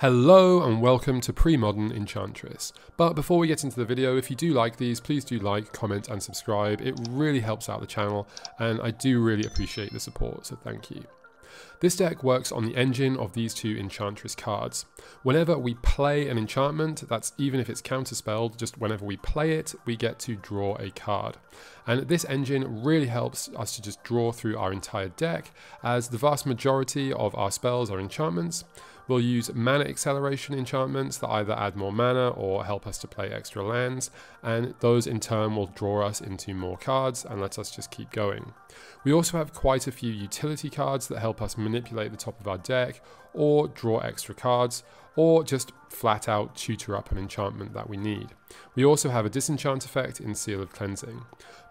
Hello and welcome to Pre-Modern Enchantress. But before we get into the video, if you do like these, please do like, comment and subscribe. It really helps out the channel and I do really appreciate the support, so thank you. This deck works on the engine of these two Enchantress cards. Whenever we play an enchantment, that's even if it's counterspelled, just whenever we play it, we get to draw a card. And this engine really helps us to just draw through our entire deck, as the vast majority of our spells are enchantments, We'll use mana acceleration enchantments that either add more mana or help us to play extra lands, and those in turn will draw us into more cards and let us just keep going. We also have quite a few utility cards that help us manipulate the top of our deck or draw extra cards, or just flat out tutor up an enchantment that we need. We also have a disenchant effect in Seal of Cleansing.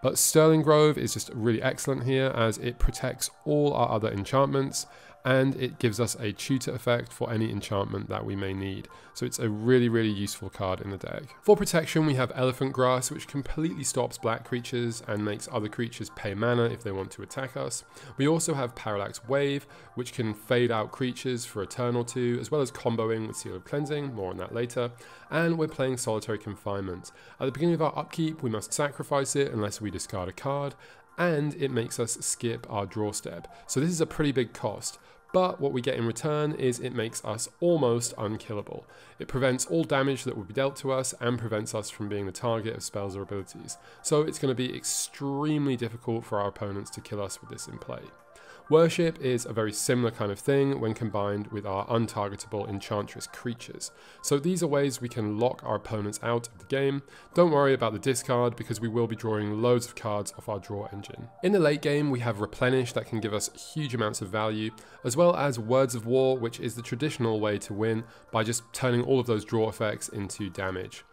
But Sterling Grove is just really excellent here as it protects all our other enchantments and it gives us a tutor effect for any enchantment that we may need. So it's a really, really useful card in the deck. For protection, we have Elephant Grass, which completely stops black creatures and makes other creatures pay mana if they want to attack us. We also have Parallax Wave, which can fade out creatures for a turn or two, as well as comboing with Seal of Cleansing, more on that later. And we're playing Solitary Confinement. At the beginning of our upkeep, we must sacrifice it unless we discard a card, and it makes us skip our draw step. So this is a pretty big cost but what we get in return is it makes us almost unkillable. It prevents all damage that would be dealt to us and prevents us from being the target of spells or abilities, so it's going to be extremely difficult for our opponents to kill us with this in play. Worship is a very similar kind of thing when combined with our untargetable Enchantress creatures. So these are ways we can lock our opponents out of the game. Don't worry about the discard because we will be drawing loads of cards off our draw engine. In the late game we have Replenish that can give us huge amounts of value, as well as Words of War which is the traditional way to win by just turning all of those draw effects into damage.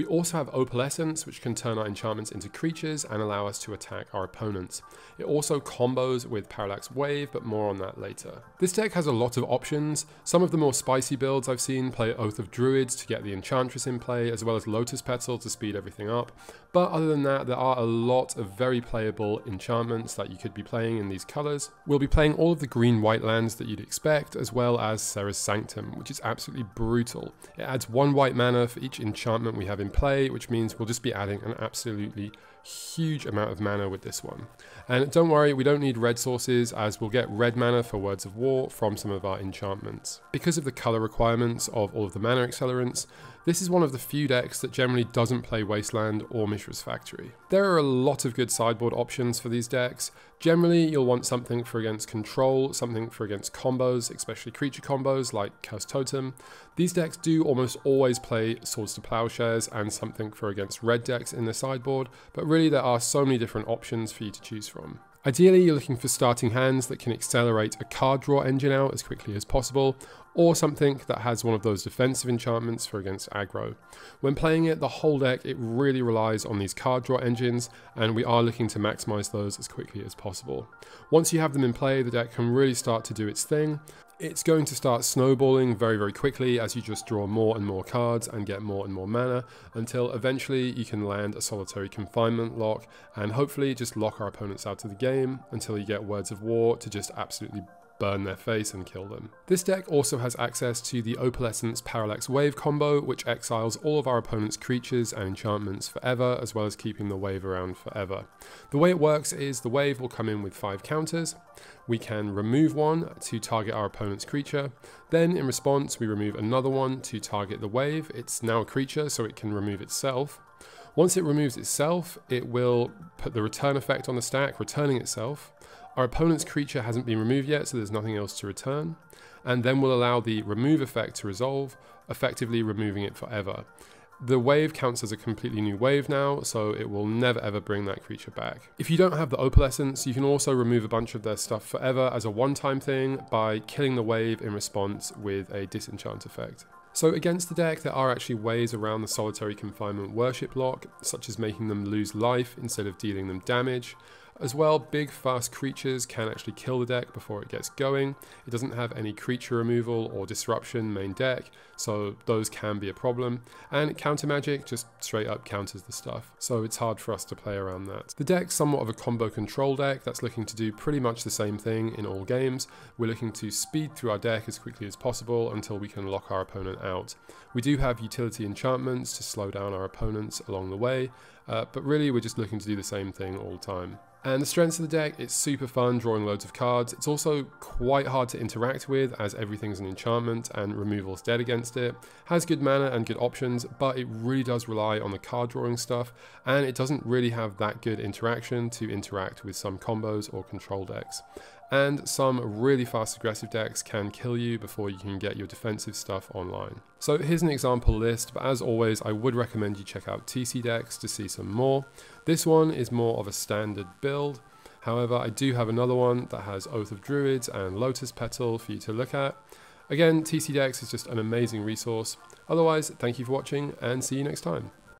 We also have Opalescence, which can turn our enchantments into creatures and allow us to attack our opponents. It also combos with Parallax Wave, but more on that later. This deck has a lot of options. Some of the more spicy builds I've seen play Oath of Druids to get the Enchantress in play, as well as Lotus Petal to speed everything up. But other than that, there are a lot of very playable enchantments that you could be playing in these colours. We'll be playing all of the green-white lands that you'd expect, as well as Serra's Sanctum, which is absolutely brutal. It adds one white mana for each enchantment we have in play, which means we'll just be adding an absolutely huge amount of mana with this one. And don't worry, we don't need red sources as we'll get red mana for Words of War from some of our enchantments. Because of the color requirements of all of the mana accelerants, this is one of the few decks that generally doesn't play Wasteland or Mishra's Factory. There are a lot of good sideboard options for these decks. Generally, you'll want something for against control, something for against combos, especially creature combos like Cursed Totem. These decks do almost always play Swords to Plowshares and something for against red decks in the sideboard, but really there are so many different options for you to choose from. Ideally, you're looking for starting hands that can accelerate a card draw engine out as quickly as possible, or something that has one of those defensive enchantments for against aggro. When playing it, the whole deck, it really relies on these card draw engines, and we are looking to maximize those as quickly as possible. Once you have them in play, the deck can really start to do its thing, it's going to start snowballing very, very quickly as you just draw more and more cards and get more and more mana until eventually you can land a solitary confinement lock and hopefully just lock our opponents out of the game until you get Words of War to just absolutely burn their face and kill them. This deck also has access to the Opalescence Parallax Wave combo, which exiles all of our opponent's creatures and enchantments forever, as well as keeping the wave around forever. The way it works is the wave will come in with 5 counters, we can remove one to target our opponent's creature, then in response we remove another one to target the wave, it's now a creature so it can remove itself, once it removes itself, it will put the return effect on the stack, returning itself. Our opponent's creature hasn't been removed yet, so there's nothing else to return. And then we'll allow the remove effect to resolve, effectively removing it forever. The wave counts as a completely new wave now, so it will never ever bring that creature back. If you don't have the Opalescence, you can also remove a bunch of their stuff forever as a one-time thing by killing the wave in response with a disenchant effect. So against the deck, there are actually ways around the solitary confinement worship lock, such as making them lose life instead of dealing them damage, As well, big fast creatures can actually kill the deck before it gets going. It doesn't have any creature removal or disruption main deck, so those can be a problem. And counter magic just straight up counters the stuff, so it's hard for us to play around that. The deck's somewhat of a combo control deck that's looking to do pretty much the same thing in all games. We're looking to speed through our deck as quickly as possible until we can lock our opponent out. We do have utility enchantments to slow down our opponents along the way, uh, but really we're just looking to do the same thing all the time. And the strengths of the deck, it's super fun drawing loads of cards. It's also quite hard to interact with as everything's an enchantment and removal's dead against it. Has good mana and good options, but it really does rely on the card drawing stuff and it doesn't really have that good interaction to interact with some combos or control decks and some really fast aggressive decks can kill you before you can get your defensive stuff online. So here's an example list, but as always I would recommend you check out TC decks to see some more. This one is more of a standard build, however I do have another one that has Oath of Druids and Lotus Petal for you to look at. Again, TC Decks is just an amazing resource. Otherwise, thank you for watching and see you next time.